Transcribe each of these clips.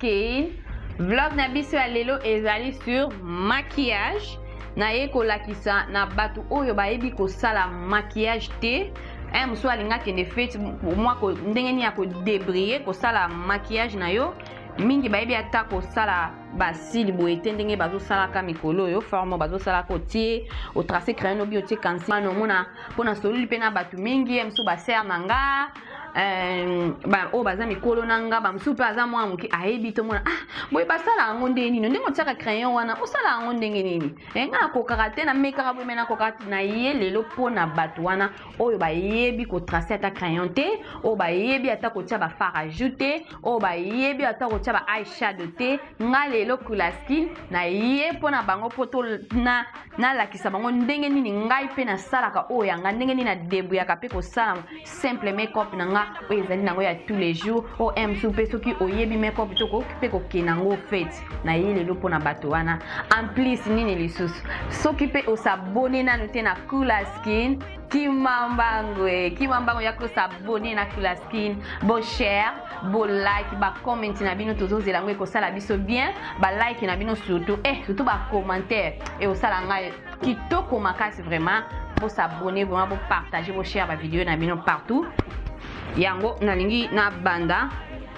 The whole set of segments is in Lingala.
Kane. Vlog na biso ya lelo ezali sur maquillage. Naye kolakisa na bato oyo bayebi kosala maquillage te eh, mosusu alingi akende feti mwa ndenge nini ya kodebrille kosala maquillage na yo mingi bayebi ata kosala basili boye te ndenge bazosalaka mikolo oyo forme bazosalaka otie otrace crayon obi otie kansima nomona mpo na sololi mpe na bato mingi ye mosusu basere na nga euh, oyo baza mikolo na nga bamosusu mpe aza mwana moke ayebi tomona ah boye basala yango ndenge nini ndenge otiaka crayon wana osala yango ndenge nini Eh, nga nakokaka te namekaka boye me nakokaka na ye lelo mpo na bato wana oyo bayebi kotrace ata crayon te oyo bayebi ata kotya bafaraju te oyo bayebi ata kotya ba ishado te nga lelo kulaski na ye mpo na bango mpo nalakisa na bango ndenge nini ngai mpe nasalaka oyo yanga ndenge nini nadebuyaka mpe kosala simple makeup na nga oyo ezali nango ya tous les jours o msu mpe soki oyebi makeup to okoki mpe kokende yango fete na ye lelo mpo na bato wana en plus nini lisusu soki mpe osabone nanu te na coola skin kimambango e kimambango ya kosabone na coola skin bo share bo like ba comment na bino tozozela yango ekosala biso bien ba like na bino surtout eh surtout ba commentaire ekosala ngai kitoko makasi vraiment bo s'abonner vraiment bo partager bo share ba video na bino partout yango nalingi na banda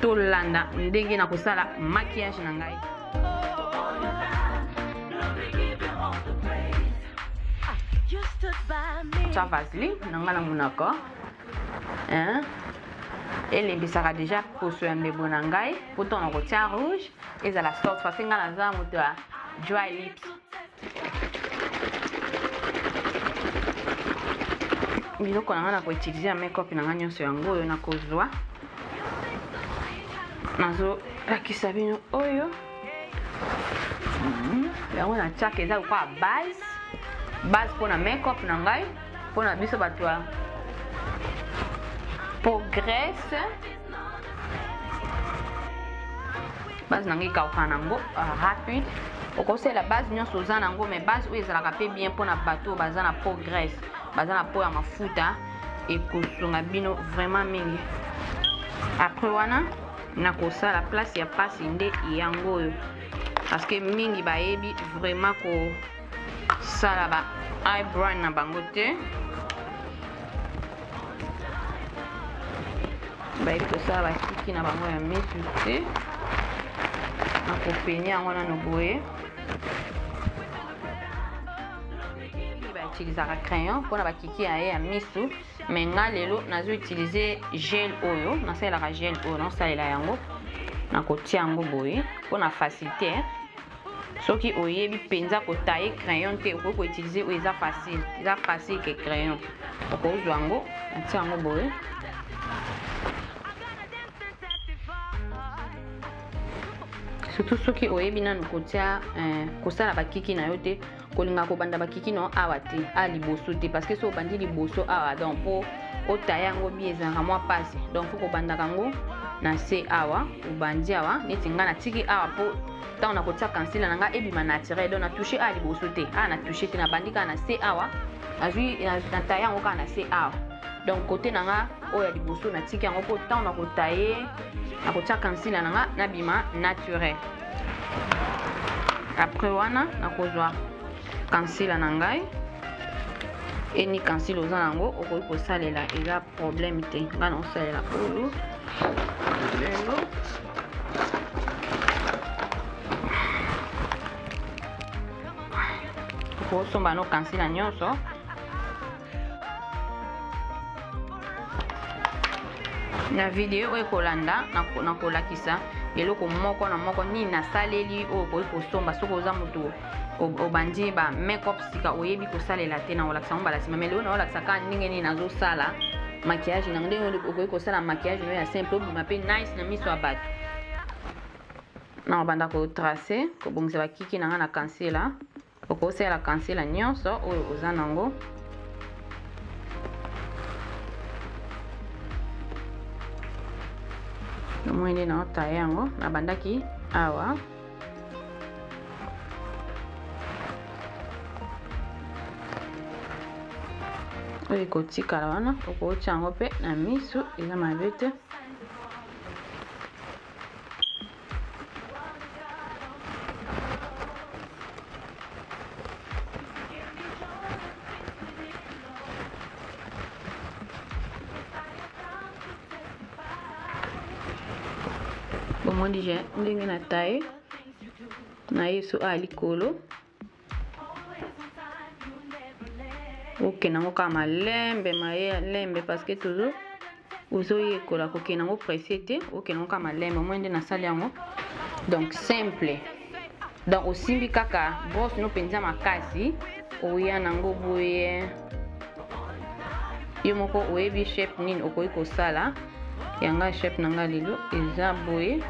tolanda ndenge na kosala maquillage na ngai tya vaseline na ngai na monoko elembisaka deja poso ya ndebo na ngai mpo ntango nakotya rouge ezala soft parce ngai naza moto ya dry lips biloko na ngai na koutilize ya makeup na ngai nyonso yango oyo nakozwa nazolakisa bino oyo mhm. yango na tiaka eza lokola base base mpona makeup na ngai mpona biso bato ya po grèce base na ngai ekauka nango ah, rapide okosalela base nyonso oza nango mais base oyo ezalaka mpe bien mpona bato oyo baza na po graisse baza na po ya mafuta ekosunga bino vraiment mingi après wana nakosala place ya pasi nde yango oyo parce que mingi bayebi vraiment ko sala ba eyebrow na bango te bayebi kosala basuki na bango ya misu te nakopeni yango nano boye utilisaka crayon mpona bakiki ya ye ya misu mai nga lelo nazo utilize gel oyo nasalelaka gel oyo naosalela yango nakotia yango boye mpona facilité soki oyebi mpenza kotaye crayon te okoki koutilize oyo eza facile eza facile ke crayon okozwa yango natia yango boye surtout soki oyebi nanu kotia eh, kosala bakiki na yo te kolinga kobanda bakiki no awa te a liboso te parce que so obandi liboso awa donc mpo otaye yango bi ezalaka mwa mpasi donc fo kobandaka yango na se awa obandi awa neti ngai natiki awa mpo ntango nakotia kansila na ngai ebima naturel donc na touche awa liboso te awa na touche te nabandi kaka na se awa nazwi nataye yango kaka na se awa donc kote na ngai oyo ya liboso natiki yango mpo ntango nakotaye nakotia kansila na ngai nabima naturel après wana nakozwa kansila na ngai eni kansila oza na yango okoki kosalela eza problème te ngai nakosalela olu lelo okosomba no kansila nyonso na video oyo ekolanda nakolakisa eloko moko na moko nini nasaleli oyo okoki kosomba soki oza moto obandi ba makeup sika oyebi kosalela te na kolakisa yango mbala nsima mai lelo na kolakisa kaka ndenge nini nazosala maquillage nango ndenge okoki kosala maquillage nayo ya simple obima mpe nice na miso ya bato na kobanda kotrace kobongisa bakiki na ngai na kansela Okosala kansela nyonso oyo oza nango. Omoni nde na otaye yango, nabandaki awa. Oyo ekotikala wana okotya yango mpe na miso, eza mabe te. bomoni ndenge na taille na ye so a likolo okende yango kaka malembe malembe parce que toujours ozoyekola kokende yango presse te okende yango kaka malembe omoi nde nasali yango donc simple donc osimbi kaka brosse no mpenza makasi oya nango boye yo moko oyebi shape nini okoki kosala ya ngai shape na ngai lelo eza boye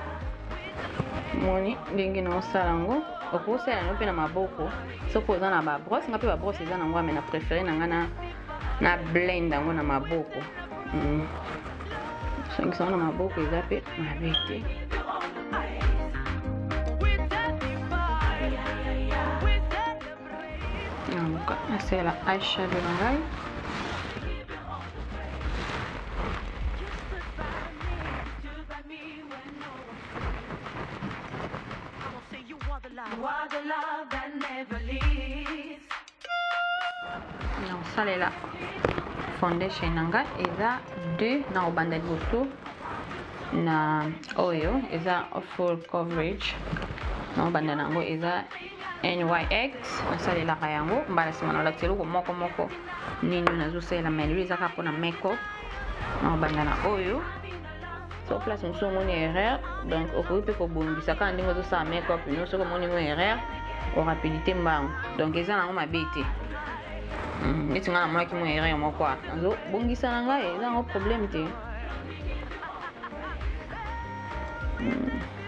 moni ndenge naosala yango okosala yango mpe na maboko soki oza na babrosse ngai mpe babrosse eza na yango ame na préféré na ngai na blend yango na maboko mm. songisa yango na maboko eza mpe mabe te Namuka nasala eyeshadow na ngai nakosalela foundation na ngai eza 2 na kobanda liboso na oyo eza full coverage na kobanda na yango eza nyx nasalelaka yango mbala nsima nalakisa eloko moko moko nini oyo nazosalela mai lelo eza kaka mpona makeup naobanda na oyo so place mosusu omoni erreur donc okoki mpe kobongisa kaka ndenge ozosala makeup ino soki omoni ngo erreur orapidite mbango donc eza nango mabe te hmm, neti ngai namonaki mo erreur moko nazobongisa na ngai eza yango problème te hmm.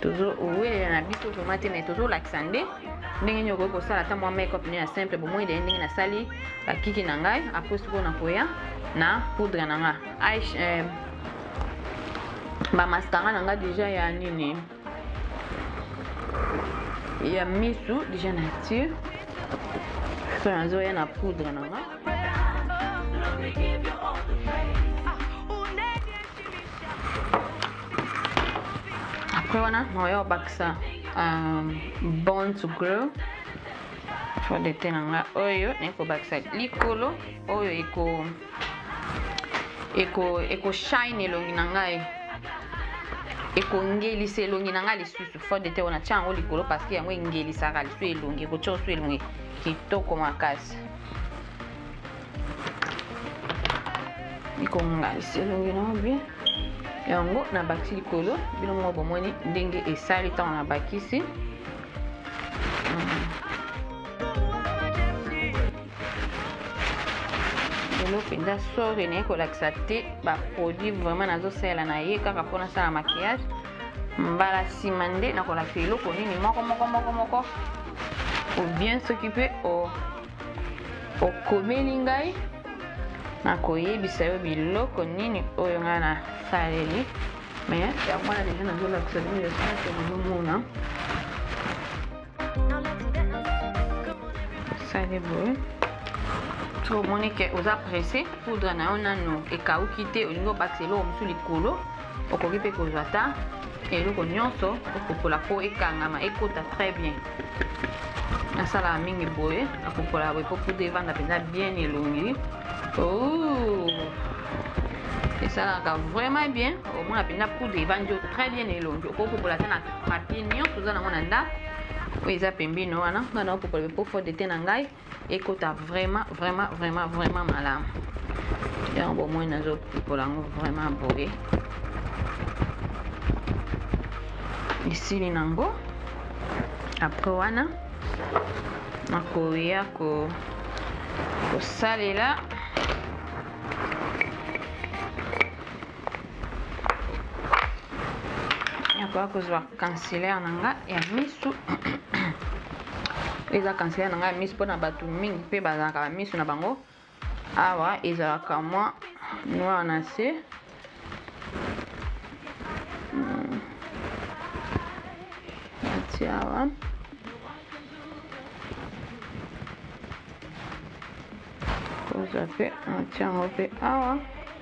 tozowelela na biso vrema te mai tozolakisa nde ndenge nini okoki kosala ata mwa makeup nde ya simple bomoi deye ndenge nasali bakiki na ngai apres sikoyo nakoya na poudre na ngai eh, bamaskara na ngai deja ya nini ya misu deja nature so nazoya na poudre na ngai après wana naoya obakisa um, bon to grow fodete na nga oyo naye kobakisa likolo oyo eko eko eko shine elongi na ngai ekongelisa elongi na ngai lisusu fode te wana tya yango likolo parceke yango engelisaka lisu elongi ekotya osu elongi kitoko makasi ekongalisa elongi na yo bien yango nabakisi likolo bino moko bomoni ndenge esali ntango nabakisi lelo mpenza sore naye kolakisa te baproduit vraiment nazosalela na ye kaka mpo nasala makiyage mbala nsima nde nakolakisa eloko nini moko moko moko moko obien soki mpe o okomeli ngai nakoyebisa yo biloko nini oyo ngai nasaleli me yango wana deja nazolakisa bino yosate bozomona sali boye soki omoni ke oza presse poudre na yo nano ekauki te olingi obakisa eloko mosusu likolo okoki mpe kozwa ata eloko nyonso okopola mpo ekangama ekota très bien nasalaka mingi boye akopola boye mpo poudre evanda mpenza bien elongi oh! esalaka vraiment bien omona mpenza poudre evandi yo très bien elongi okoki kopola ata na papier nyonso oza nango na ndako oyo eza pembeni wana nga naokopola mpe po fo de te na ngai ekota vraiment vraiment vraiment vraiment malamu yango bomoi nazopipola yango vraiment boye esili nango apres wana nakoya kosalela ko nakoya kozwa cancelaire na nga ya misu eza cancelaire na nga ya misu mpona bato mingi mpe bazalaka bamisu na bango awa ezalaka mwa noir na se atia hmm. awa kozwa mpe atia yango mpe awa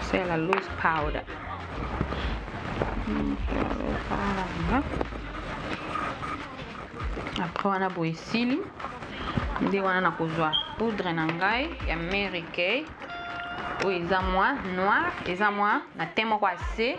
C'est la loose powder. après wana boye esili nde wana nakozwa poudre na ngai ya mary kay oyo eza mwa noir eza mwa na te moko ya se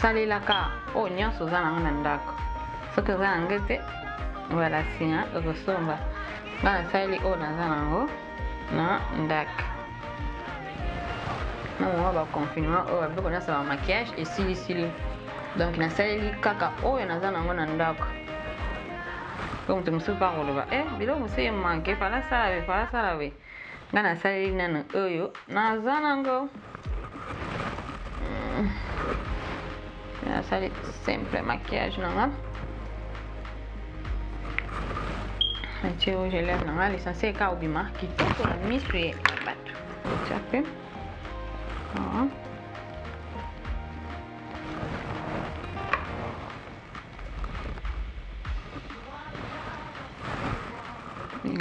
osalelaka oyo nyonso oza nango na ndako soki oza na nge te wala nsima okosomba nga nasaleli oyo naza nango na ndako na mwa baconfinement oyo babeko nyonso bamakiage esilisili donc nasaleli kaka oyo naza nango na ndako po moto mosusu mpe akoloba e eh, biloko mosusu emanke fala sala we fala sala we ngai nasaleli nano oyo naza nango hmm. nasali simple maquillage nanga natie rouge lèvre nanga lisansie eka obima kitoko na miso ye bato tia mpe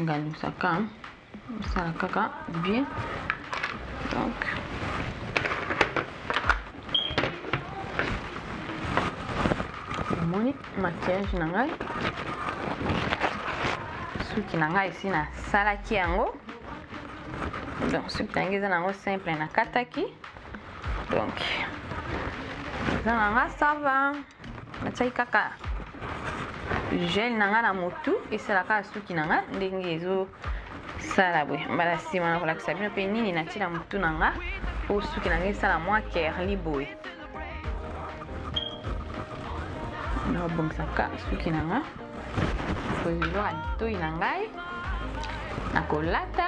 ngalusaka osala kaka bien donc omoni maquillage na ngai suki na ngai esi nasalaki yango donc suki na ngai eza nango simple nakataki donc eza na nga sava natiaki kaka gel na nga na motu esalaka suki na nga ndenge ezosala boye mbala nsima na kolakisa bino mpe nini natyela motu na nga mpo suki na nga esala mwa kerli boye nabongisaka suki na nga kozwa litoi na ngai nakolata